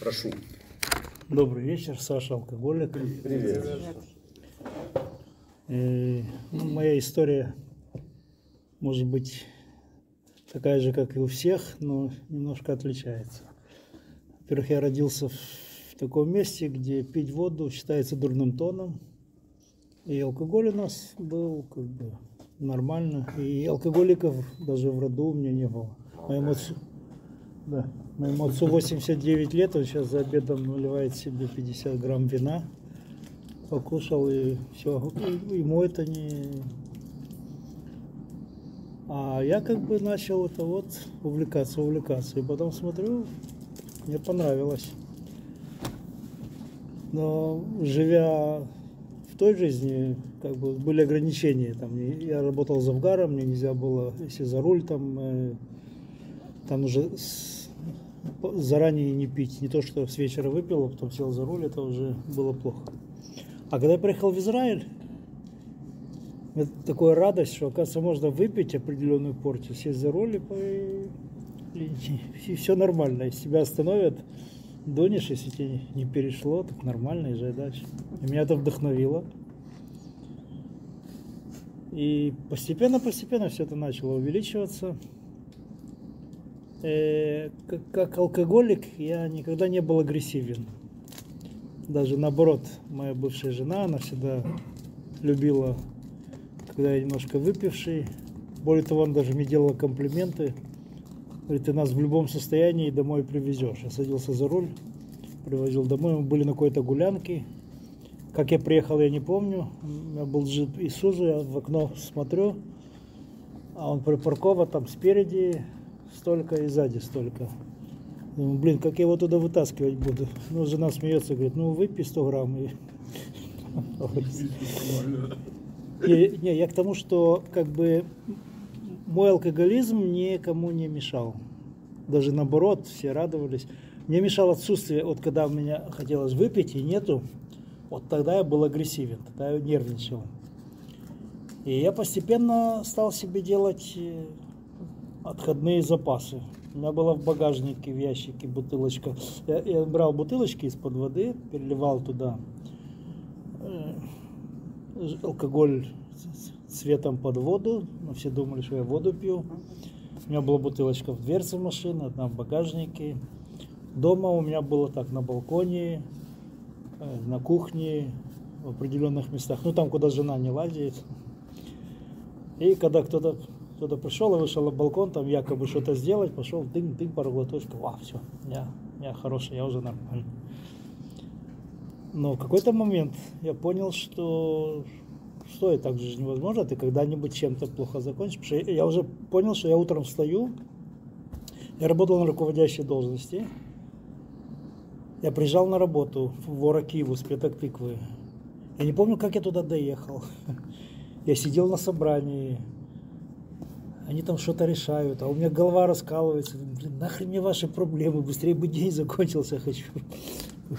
Прошу. Добрый вечер, Саша Алкоголик. Привет. И, ну, моя история может быть такая же, как и у всех, но немножко отличается. Во-первых, я родился в таком месте, где пить воду считается дурным тоном. И алкоголь у нас был как бы нормально. И алкоголиков даже в роду у меня не было. Моему отцу, да, моему отцу 89 лет, он сейчас за обедом наливает себе 50 грамм вина. Покушал и все. Ему это не... А я как бы начал это вот увлекаться, увлекаться. И потом смотрю, мне понравилось. Но живя в той жизни, как бы были ограничения. Там, я работал завгаром, мне нельзя было, если за руль там, э, там уже заранее не пить. Не то, что с вечера выпил, а потом сел за руль, это уже было плохо. А когда я приехал в Израиль, это такая радость, что, оказывается, можно выпить определенную порцию, сесть за руль и, и, и все нормально. Если тебя остановят, донешь, если тебе не перешло, так нормально, езжай дальше. И меня это вдохновило. И постепенно-постепенно все это начало увеличиваться. Э, как, как алкоголик я никогда не был агрессивен. Даже наоборот, моя бывшая жена, она всегда любила, когда я немножко выпивший. Более того, она даже мне делала комплименты. Говорит, ты нас в любом состоянии домой привезешь. Я садился за руль, привозил домой. Мы были на какой-то гулянке. Как я приехал, я не помню. У меня был джип Исузу, я в окно смотрю, а он припаркован там спереди столько и сзади столько. Думаю, блин, как я его туда вытаскивать буду? Ну, жена смеется, говорит, ну, выпей 100 грамм. И... Не, не, я к тому, что как бы мой алкоголизм никому не мешал. Даже наоборот, все радовались. Мне мешало отсутствие, вот когда у меня хотелось выпить и нету, вот тогда я был агрессивен, тогда я нервничал. И я постепенно стал себе делать э, отходные запасы. У меня была в багажнике, в ящике бутылочка. Я, я брал бутылочки из-под воды, переливал туда э, алкоголь цветом под воду. Но все думали, что я воду пью. У меня была бутылочка в дверце машины, одна в багажнике. Дома у меня было так на балконе, э, на кухне, в определенных местах. Ну, там, куда жена не лазит. И когда кто-то кто-то пришел и вышел на балкон, там якобы что-то сделать, пошел, дым, дым, пару глоточков, а, все, я, я хороший, я уже нормальный. Но в какой-то момент я понял, что что и так же невозможно, ты когда-нибудь чем-то плохо закончишь. Потому что я уже понял, что я утром встаю, я работал на руководящей должности, я приезжал на работу в Ворокиву с Петактыквы. Я не помню, как я туда доехал. Я сидел на собрании, они там что-то решают, а у меня голова раскалывается. Блин, нахрен мне ваши проблемы, быстрее бы день закончился, хочу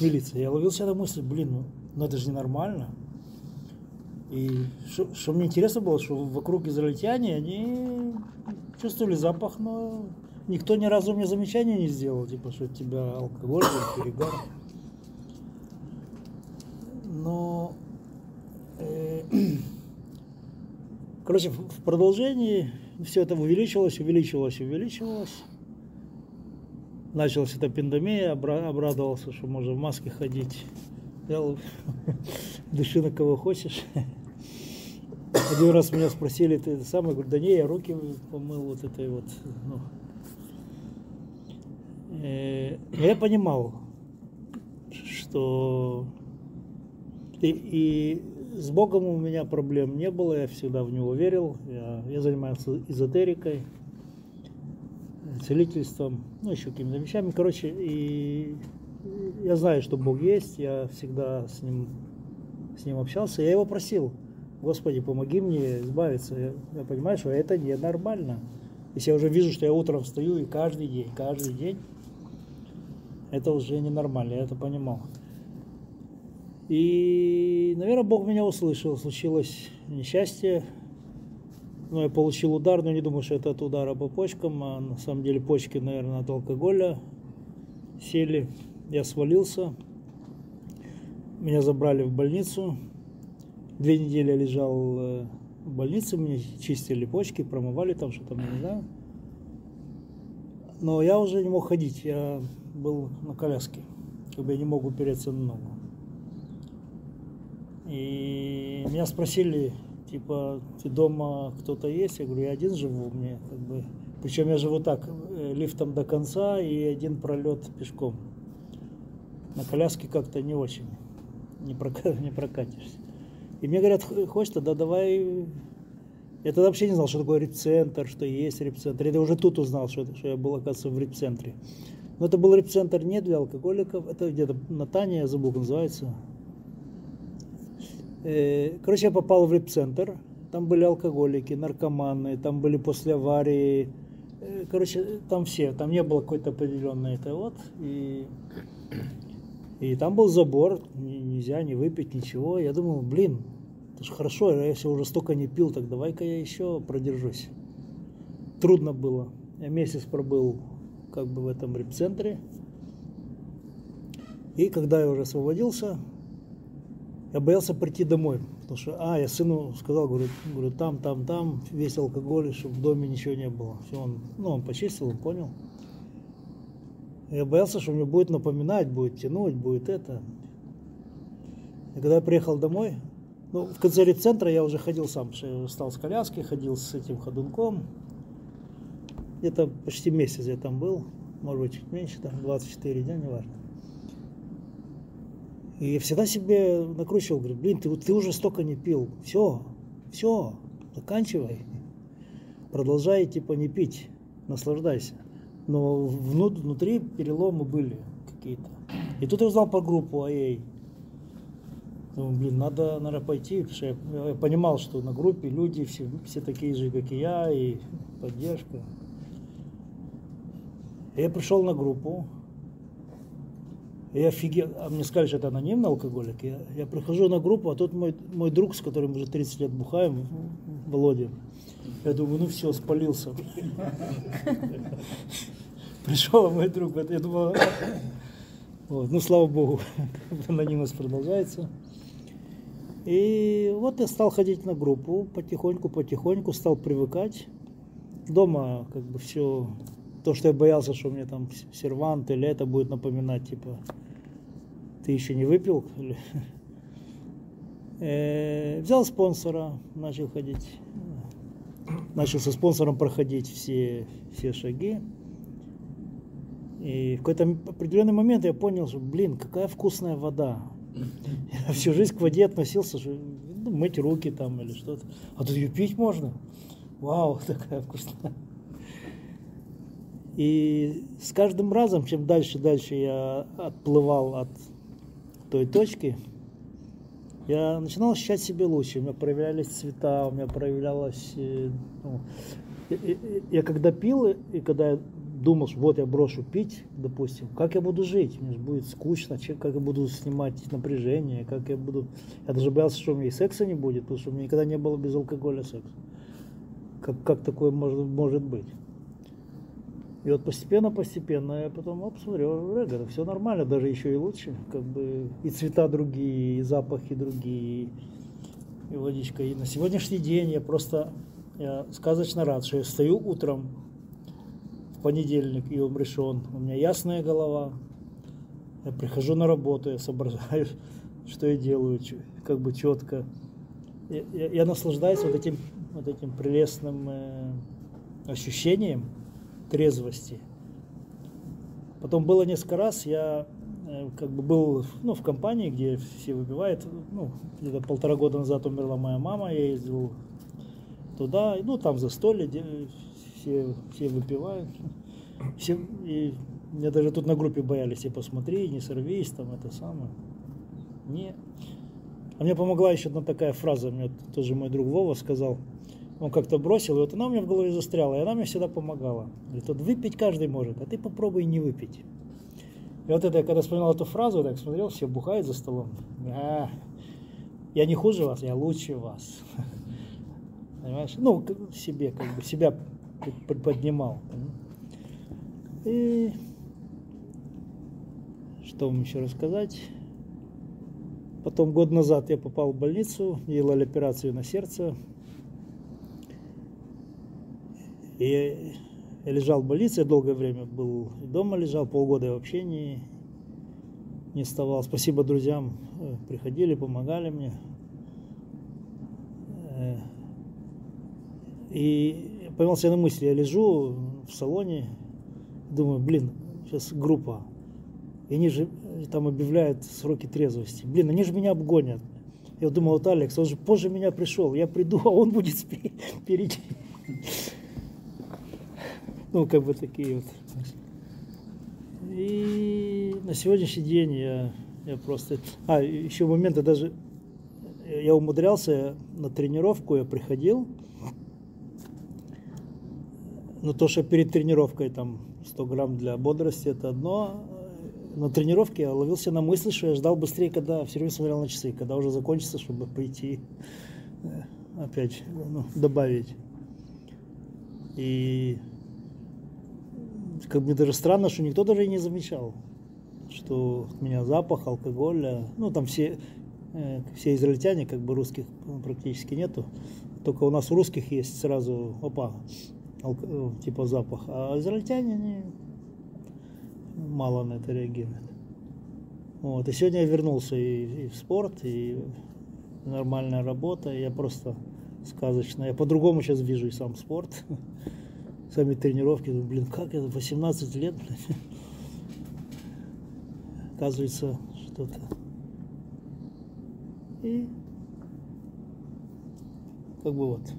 милицию. Я ловил себя на мысли, блин, ну, ну это же ненормально. И что мне интересно было, что вокруг израильтяне, они чувствовали запах, но никто ни разу мне замечания не сделал, типа, что у тебя алкоголь или перегар. Но, э, короче, в продолжении все это увеличилось, увеличилось, увеличивалось. Началась эта пандемия, обрадовался, что можно в маске ходить. Взял, дыши на кого хочешь. Один раз меня спросили, ты это самое, говорю, да не, я руки помыл вот этой вот. Ну. Э, я понимал, что и, и с Богом у меня проблем не было, я всегда в него верил. Я, я занимался эзотерикой, целительством, ну, еще какими-то вещами. Короче, и я знаю, что Бог есть, я всегда с ним, с ним общался. Я его просил, Господи, помоги мне избавиться. Я, я понимаю, что это ненормально. Если я уже вижу, что я утром встаю и каждый день, каждый день, это уже ненормально, я это понимал. И, наверное, Бог меня услышал. Случилось несчастье. Ну, я получил удар, но не думаю, что это от удара по почкам, а на самом деле почки, наверное, от алкоголя сели. я свалился, меня забрали в больницу, две недели я лежал э, в больнице, мне чистили почки, промывали там что-то, не знаю. Но я уже не мог ходить, я был на коляске, как бы я не мог упереться на ногу. И меня спросили, типа, ты дома кто-то есть? Я говорю, я один живу, мне как бы... Причем я живу так, э, лифтом до конца и один пролет пешком. На коляске как-то не очень, не, прока... не прокатишься. И мне говорят, хочешь тогда давай... Я тогда вообще не знал, что такое репцентр, что есть репцентр. Я уже тут узнал, что, что я был, оказывается, в репцентре. Но это был репцентр не для алкоголиков, это где-то на Тане, я забыл, называется. Э, короче, я попал в репцентр, там были алкоголики, наркоманы, там были после аварии, э, короче, там все, там не было какой-то определенной это вот, и, и там был забор, нельзя не выпить ничего, я думал, блин, это же хорошо, я уже столько не пил, так давай-ка я еще продержусь. Трудно было, я месяц пробыл как бы в этом репцентре, и когда я уже освободился, я боялся прийти домой, потому что, а, я сыну сказал, говорю, говорю там, там, там, весь алкоголь, чтобы в доме ничего не было. Все, он, ну, он почистил, он понял. Я боялся, что мне будет напоминать, будет тянуть, будет это. И когда я приехал домой, ну, в конце рецентра я уже ходил сам, что я встал с коляски, ходил с этим ходунком. Где-то почти месяц я там был, может быть, чуть меньше, там 24 дня, неважно. И я всегда себе накручивал, говорю, блин, ты, ты уже столько не пил, все, все, заканчивай. Продолжай, типа, не пить, наслаждайся. Но внутри переломы были какие-то. И тут я узнал по группу АЭ. Думаю, блин, надо, наверное, пойти, потому что я, я понимал, что на группе люди все, все такие же, как и я, и поддержка. Я пришел на группу, я офигел, а мне сказали, что это анонимный алкоголик. Я, я прихожу на группу, а тут мой, мой друг, с которым уже 30 лет бухаем, Володя. Я думаю, ну все, спалился. Пришел мой друг, я думаю, вот, ну слава богу, анонимность продолжается. И вот я стал ходить на группу, потихоньку, потихоньку стал привыкать. Дома как бы все, то, что я боялся, что мне там сервант или это будет напоминать, типа, ты еще не выпил? Э, взял спонсора, начал ходить, начал со спонсором проходить все, все шаги. И в какой-то определенный момент я понял, что, блин, какая вкусная вода. Я всю жизнь к воде относился, что ну, мыть руки там или что-то. А тут ее пить можно. Вау, такая вкусная. И с каждым разом, чем дальше дальше я отплывал от той точки, я начинал ощущать себя лучше. У меня проявлялись цвета, у меня проявлялось... Э, ну, я, я когда пил, и когда я думал, что вот я брошу пить, допустим, как я буду жить? Мне же будет скучно, как я буду снимать напряжение, как я буду... Я даже боялся, что у меня и секса не будет, потому что у меня никогда не было без алкоголя секса. Как, как такое может, может быть? И вот постепенно-постепенно я потом, смотрю, это все нормально, даже еще и лучше. Как бы и цвета другие, и запахи другие, и водичка. И на сегодняшний день я просто я сказочно рад, что я встаю утром в понедельник, и он решен. У меня ясная голова. Я прихожу на работу, я соображаю, что я делаю, как бы четко. Я, я, я наслаждаюсь вот этим, вот этим прелестным э, ощущением, трезвости. Потом было несколько раз, я э, как бы был ну, в компании, где все выпивают. Ну, где-то полтора года назад умерла моя мама, я ездил туда, ну там за столе все, все выпивают. Все, и меня даже тут на группе боялись, и посмотри, не сорвись, там это самое. Не. А мне помогла еще одна такая фраза, мне тоже мой друг Вова сказал – он как-то бросил, и вот она у меня в голове застряла, и она мне всегда помогала. Говорит, вот выпить каждый может, а ты попробуй не выпить. И вот это, я когда вспоминал эту фразу, я так смотрел, все бухают за столом. А, я не хуже вас, я лучше вас. Понимаешь? Ну, себе, как бы, себя поднимал. И потом еще рассказать. Потом год назад я попал в больницу, делали операцию на сердце. И я лежал в больнице, я долгое время был дома лежал, полгода я вообще не, не вставал. Спасибо друзьям, э, приходили, помогали мне. Э, и поймался на мысли, я лежу в салоне, думаю, блин, сейчас группа. И они же там объявляют сроки трезвости. Блин, они же меня обгонят. Я думал, вот Алекс, он же позже меня пришел, я приду, а он будет впереди. Ну, как бы такие вот. И на сегодняшний день я, я просто... А, еще моменты даже... Я умудрялся на тренировку, я приходил, но то, что перед тренировкой там 100 грамм для бодрости, это одно. На тренировке я ловился на мысли, что я ждал быстрее, когда все время смотрел на часы, когда уже закончится, чтобы пойти э, опять ну, добавить. И как бы даже странно, что никто даже и не замечал, что у меня запах алкоголя, ну там все, э, все израильтяне, как бы русских практически нету, только у нас у русских есть сразу, опа, алко, э, типа запах, а израильтяне они мало на это реагируют. Вот. И сегодня я вернулся и, и в спорт, и нормальная работа, я просто сказочно, я по-другому сейчас вижу и сам спорт сами тренировки, думаю, блин, как это, 18 лет, блин. Оказывается, что-то. И как бы вот.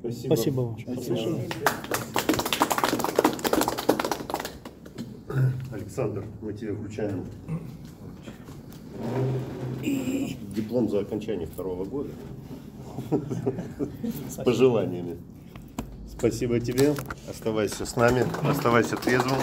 Спасибо. Спасибо вам. Спасибо. Александр, мы тебе вручаем диплом за окончание второго года с пожеланиями. Спасибо тебе. Оставайся с нами. Оставайся трезвым.